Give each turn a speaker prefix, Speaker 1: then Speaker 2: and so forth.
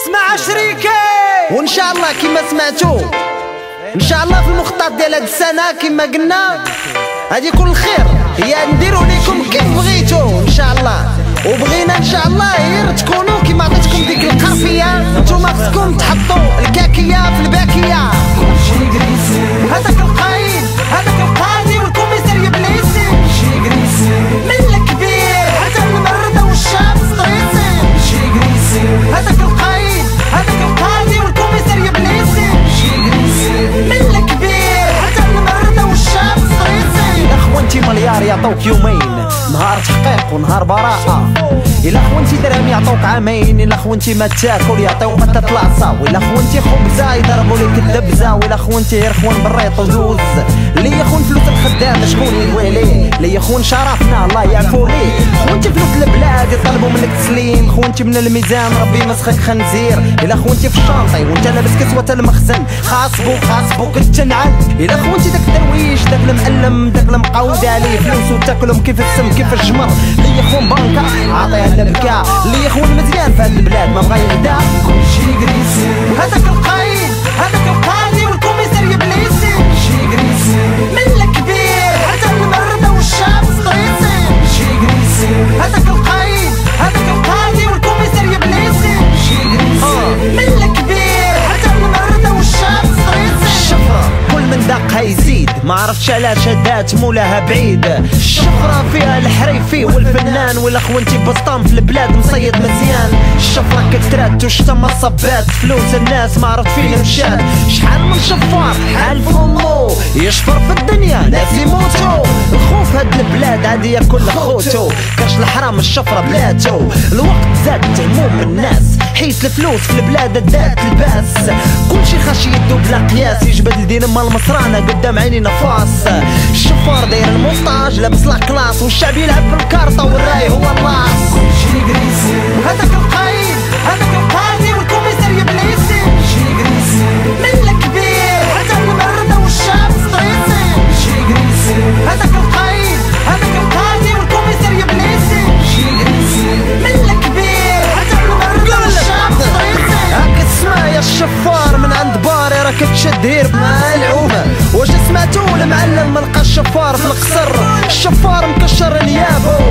Speaker 1: اسمع شريكي.
Speaker 2: وإن شاء الله كما سمعتوا إن شاء الله في المخطط ديال هاد السنة كما قلنا هادي كل خير. هي نديرو ليكم كيف بغيتو. إن شاء الله. وبغينا إن شاء الله غير
Speaker 1: يعطوك يومين. نهار تحقيق ونهار براءة. إلا خوانتي درهم يعطوك عامين. إلا خوانتي ما تاكل يعطيوك تطلع صا وإلا خوانتي خبزة يضربوا لك الدبزة. وإلا خوانتي غير خوان بالريط وزوز. اللي يخون فلوس الخدام شكون يدوي عليه اللي يخون شرفنا الله يعفو ليه خوانتي فلوس البلاد يطلبوا منك تسليم. خوانتي من الميزان ربي مسخك خنزير. إلا خوانتي في الشانطي وانت لابس كسوة المخزن. خاصبوك خاصبوك تنعل إلا خوانتي داك الدرويش داك المألم داك المقعود عليه. فلوس وتاكلهم كيف السم كيف الجمر. اللي يخون بنكا عطيه البكا اللي يخون مزيان في هاد البلاد ما بغا
Speaker 2: ما عرفتش علاش هدات مولاها بعيد. الشفرة فيها الحريفي والفنان والاخوانتي بسطام في البلاد مصيد مزيان. الشفرة كترات وشتم الصبات فلوس الناس ما عرفت فين مشات. شحال من شفار؟ حال فمو يشفر في الدنيا ناس يموتوا. الخوف هاد البلاد عادي ياكل خوتو. كاش الحرام الشفرة بلاتو. الوقت زاد هموم الناس. حيت الفلوس في البلاد دات الباس. كلشي خاش يدو بلا قياس. يجبد الدين مال المصرانة قدام عينينا فاس. الشفار داير المونتاج لابس لا كلاس. والشعب يلعب بالكارطة والراي هو اللاص
Speaker 1: هذاك القايد هذاك
Speaker 2: هير مع العومة واش سمعتو المعلم ما لقى الشفار في القصر. الشفار مكشر نيابو